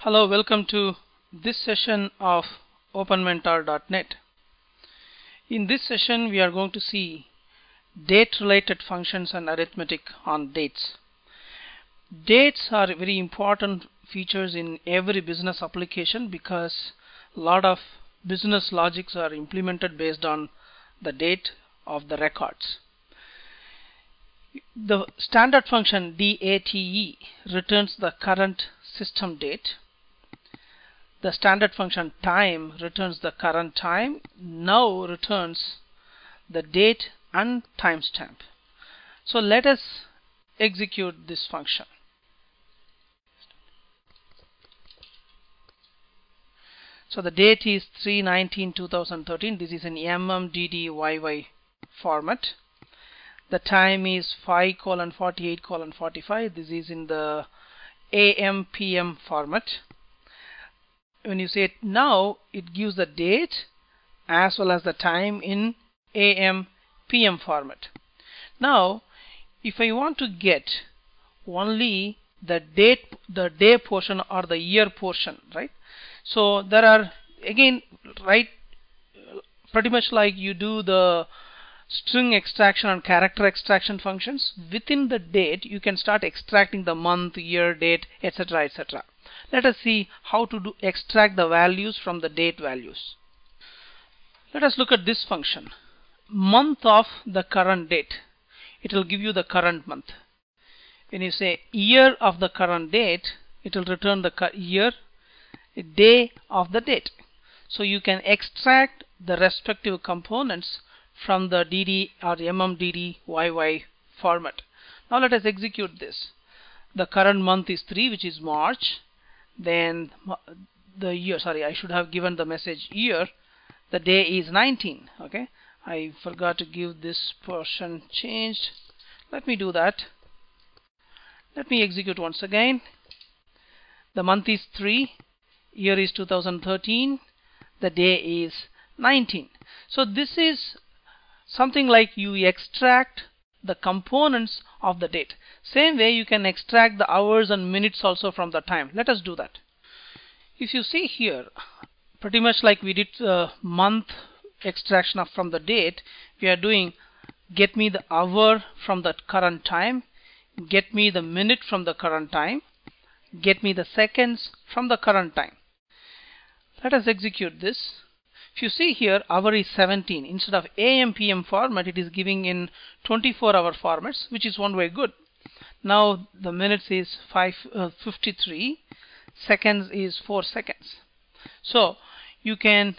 Hello, welcome to this session of OpenMentor.net. In this session, we are going to see date-related functions and arithmetic on dates. Dates are very important features in every business application because a lot of business logics are implemented based on the date of the records. The standard function DATE returns the current system date the standard function time returns the current time now returns the date and timestamp. So let us execute this function. So the date is 319 2013 this is in mmddyy format. The time is 5 colon 48 colon 45 this is in the AMPM format when you say it now it gives the date as well as the time in AM PM format. Now if I want to get only the date the day portion or the year portion right? So there are again right pretty much like you do the string extraction and character extraction functions within the date you can start extracting the month year date etc etc let us see how to do extract the values from the date values let us look at this function month of the current date it will give you the current month when you say year of the current date it will return the year day of the date so you can extract the respective components from the DD or MMDDYY format. Now let us execute this. The current month is 3 which is March. Then the year, sorry, I should have given the message year. The day is 19. Okay, I forgot to give this portion changed. Let me do that. Let me execute once again. The month is 3. Year is 2013. The day is 19. So this is something like you extract the components of the date. Same way you can extract the hours and minutes also from the time. Let us do that. If you see here pretty much like we did the month extraction of from the date we are doing get me the hour from the current time get me the minute from the current time get me the seconds from the current time. Let us execute this if you see here hour is 17 instead of AM PM format it is giving in 24 hour formats which is one way good. Now the minutes is 5 uh, 53 seconds is 4 seconds. So you can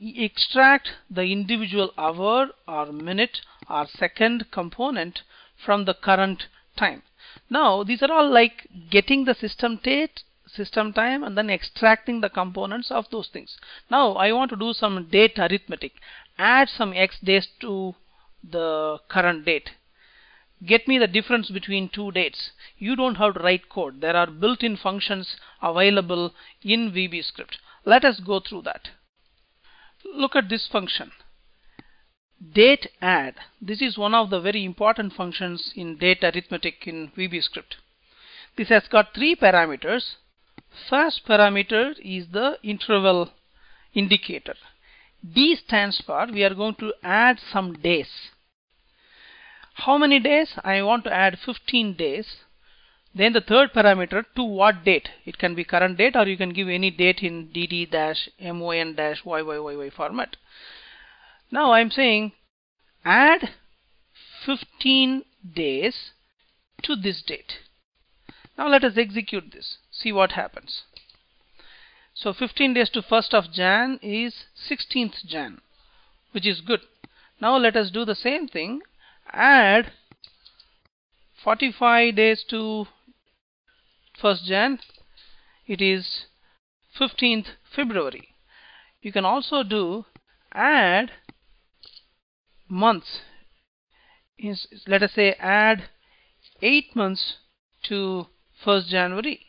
extract the individual hour or minute or second component from the current time. Now these are all like getting the system date system time and then extracting the components of those things. Now I want to do some date arithmetic. Add some x days to the current date. Get me the difference between two dates. You don't have to write code. There are built-in functions available in VBScript. let us go through that. Look at this function. Date add. This is one of the very important functions in date arithmetic in VBScript this has got three parameters First parameter is the interval indicator. D stands for we are going to add some days. How many days? I want to add 15 days. Then the third parameter to what date? It can be current date or you can give any date in dd-mon-yyyy format. Now I'm saying add 15 days to this date. Now let us execute this. See what happens. So 15 days to 1st of Jan is 16th Jan, which is good. Now let us do the same thing. Add 45 days to 1st Jan. It is 15th February. You can also do add months. Let us say add 8 months to 1st January.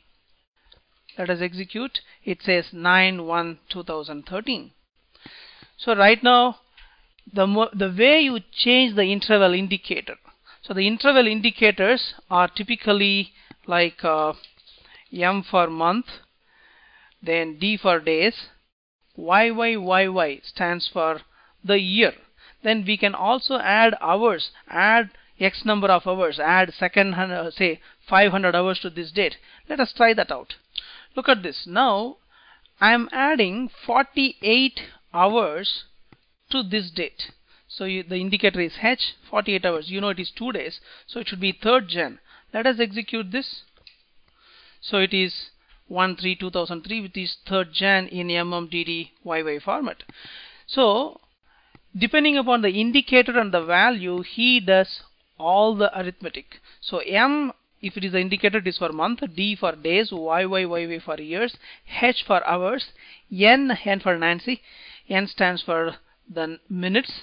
Let us execute. It says 9 1 2013. So right now the the way you change the interval indicator. So the interval indicators are typically like uh, M for month, then D for days YYYY stands for the year then we can also add hours add x number of hours add second uh, say 500 hours to this date let us try that out look at this. Now I am adding 48 hours to this date. So you, the indicator is H 48 hours. You know it is 2 days so it should be 3rd Jan let us execute this. So it is 1 3 2003 which is 3rd Jan in MMDD MMDDYY format. So depending upon the indicator and the value he does all the arithmetic. So M if it is the indicator it is for month D for days Y Y Y Y for years H for hours N N for Nancy N stands for the minutes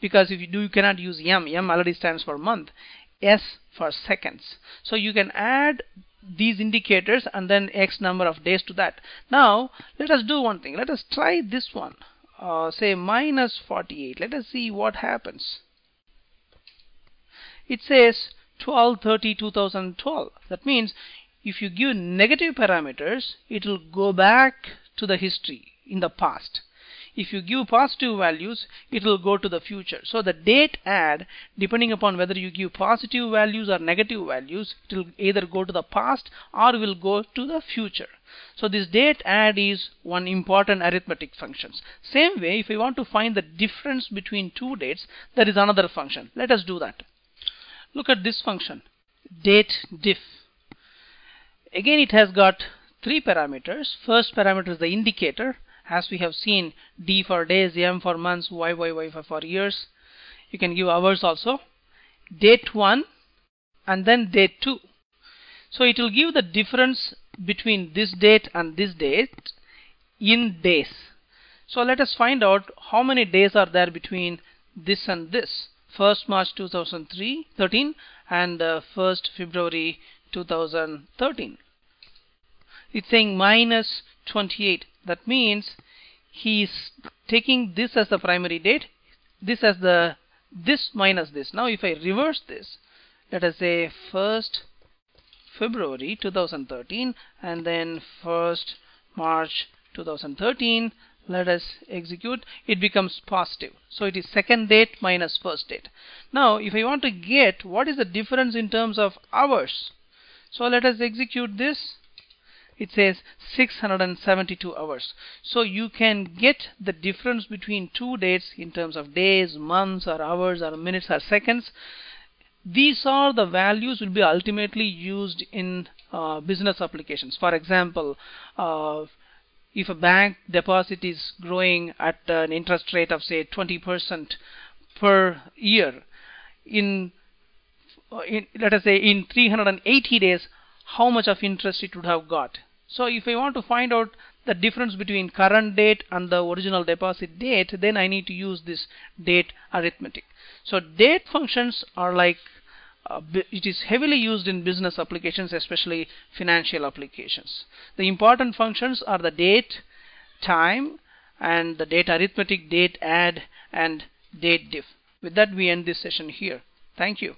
because if you do you cannot use M. M already stands for month S for seconds. So you can add these indicators and then X number of days to that. Now let us do one thing. Let us try this one. Uh, say minus 48 let us see what happens. It says 12 30 2012 that means if you give negative parameters it will go back to the history in the past. If you give positive values it will go to the future. So the date add depending upon whether you give positive values or negative values it will either go to the past or will go to the future. So this date add is one important arithmetic function same way if we want to find the difference between two dates there is another function. Let us do that look at this function date diff again it has got three parameters first parameter is the indicator as we have seen D for days, M for months, Y, Y, Y for, years. You can give hours also. Date 1 and then date 2. So it will give the difference between this date and this date in days. So let us find out how many days are there between this and this. 1st March 2013 and uh, 1st February 2013. It's saying minus 28 that means he is taking this as the primary date this as the this minus this now if I reverse this let us say 1st February 2013 and then 1st March 2013 let us execute it becomes positive. So it is second date minus first date. Now if I want to get what is the difference in terms of hours? So let us execute this. It says 672 hours. So you can get the difference between two dates in terms of days months or hours or minutes or seconds. These are the values will be ultimately used in uh, business applications. For example uh, if a bank deposit is growing at an interest rate of say 20% per year in, in let us say in 380 days how much of interest it would have got? So if I want to find out the difference between current date and the original deposit date then I need to use this date arithmetic. So date functions are like uh, it is heavily used in business applications especially financial applications. The important functions are the date time and the date arithmetic date add and date diff. With that we end this session here. Thank you